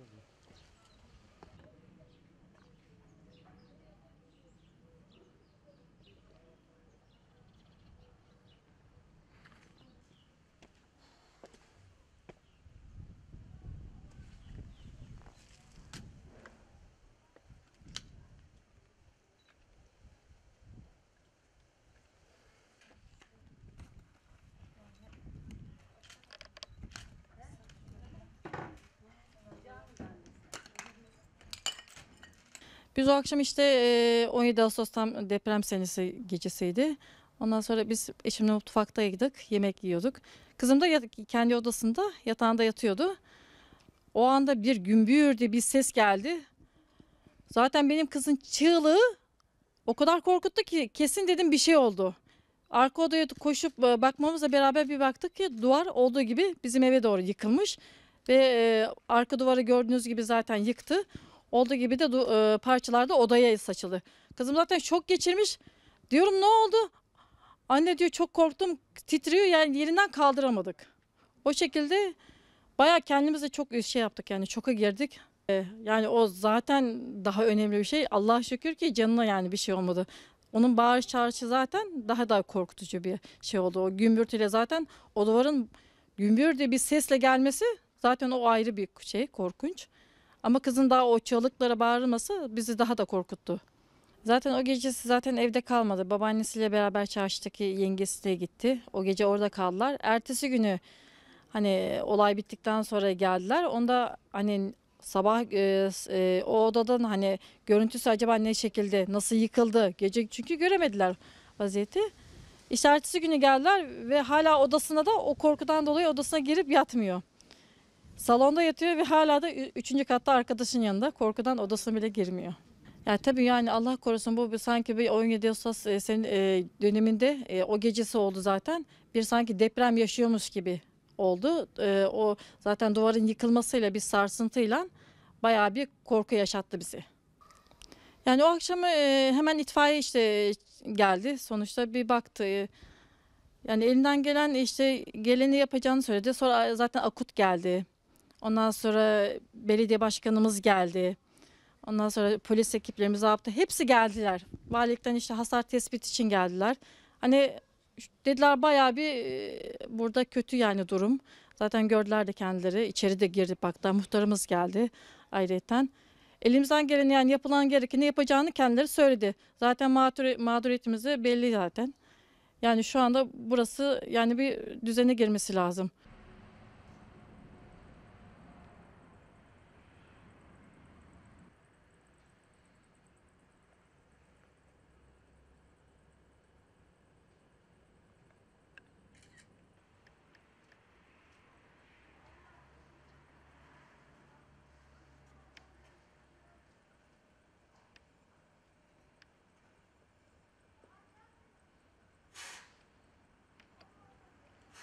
Absolutely. Biz o akşam işte e, 17 Ağustos'tan deprem senesi gecesiydi. Ondan sonra biz eşimle mutfaktaydık, yemek yiyorduk. Kızım da yat- kendi odasında yatağında yatıyordu. O anda bir gümbür diye bir ses geldi. Zaten benim kızın çığlığı o kadar korkuttu ki kesin dedim bir şey oldu. Arka odaya koşup bakmamızla beraber bir baktık ki duvar olduğu gibi bizim eve doğru yıkılmış. Ve arka duvarı gördüğünüz gibi zaten yıktı. Olduğu gibi de e, parçalar da odaya saçıldı. Kızım zaten şok geçirmiş. Diyorum ne oldu? Anne diyor çok korktum titriyor yani yerinden kaldıramadık. O şekilde bayağı kendimize çok şey yaptık yani şoka girdik. E, Yani o zaten daha önemli bir şey. Allah'a şükür ki canına yani bir şey olmadı. Onun bağırış çağrışı zaten daha da korkutucu bir şey oldu. O gümbürtüyle zaten o duvarın gümbür bir sesle gelmesi zaten o ayrı bir şey korkunç. Ama kızın daha o çığlıklara bağırması bizi daha da korkuttu. Zaten o gecesi zaten evde kalmadı. Babaannesiyle beraber çarşıdaki yengesi de gitti. O gece orada kaldılar. Ertesi günü hani olay bittikten sonra geldiler. Onda hani sabah e, e, o odadan hani görüntüsü acaba ne şekilde nasıl yıkıldı gece çünkü göremediler vaziyeti. İşte ertesi günü geldiler ve hala odasına da o korkudan dolayı odasına girip yatmıyor. Salonda yatıyor ve hala da üçüncü katta arkadaşın yanında korkudan odasına bile girmiyor. Yani tabii yani Allah korusun bu bir sanki bir 17 Ağustos e, senin e, döneminde e, o gecesi oldu zaten. Bir sanki deprem yaşıyormuş gibi oldu. O zaten duvarın yıkılmasıyla bir sarsıntıyla bayağı bir korku yaşattı bizi. Yani o akşam e, hemen itfaiye işte geldi. Sonuçta bir baktı. Yani elinden gelen işte geleni yapacağını söyledi. Sonra zaten akut geldi. Ondan sonra belediye başkanımız geldi. Ondan sonra polis ekiplerimiz yaptı. Hepsi geldiler. Valilikten işte hasar tespit için geldiler. Hani dediler bayağı bir e, burada kötü yani durum. Zaten gördüler de kendileri. İçeri de girip baktılar. Muhtarımız geldi ayrıyeten. Elimizden gelen yani yapılan gerekeni yapacağını kendileri söyledi. Zaten mağdur, mağduriyetimiz de belli zaten. Yani şu anda burası yani bir düzene girmesi lazım.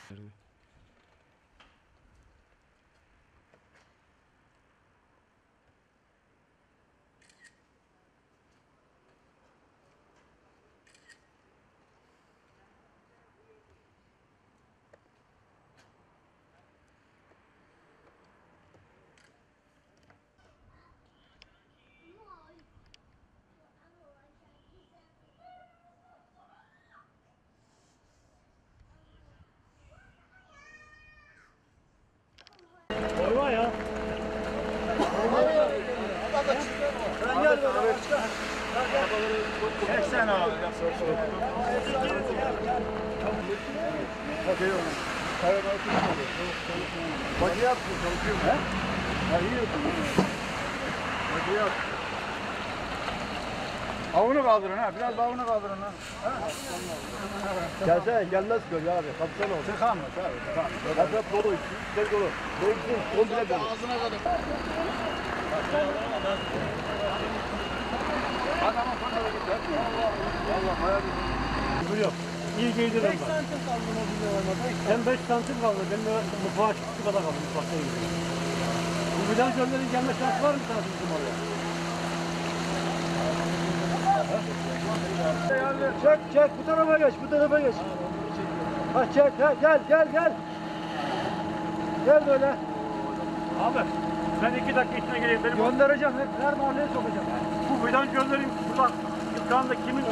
Literally. 80 abi. Bakıyor mu? Bakıyor yaptı, çalışıyor mu? Ha iyi yaptı. Bakıyor yaptı. Avunu kaldırın ha, biraz avunu kaldırın ha. Gelse gelmez göl abi, kapsana olsun. Tıkanmaz abi, tıkanmaz. Hep dolu, üstler dolu. Dolu, dolu, dolu. Ağzına kadar. Duruyor. İyi giydirim ben. santim kaldı mobilya olmadan. Ben 5 santim kaldı. Ben de mutfağa çıktı kadar kaldım. Mutfakta giydim. Bu fidan gönderin gelme şansı var mı sana bizim oraya? Çek çek bu tarafa geç bu tarafa geç. Ha çek ha, gel gel gel. Gel böyle. Abi ben iki dakika içine gireyim. Benim Göndereceğim hep her mahalleye sokacağım. bu fidan gönderin. Buradan şu anda kimin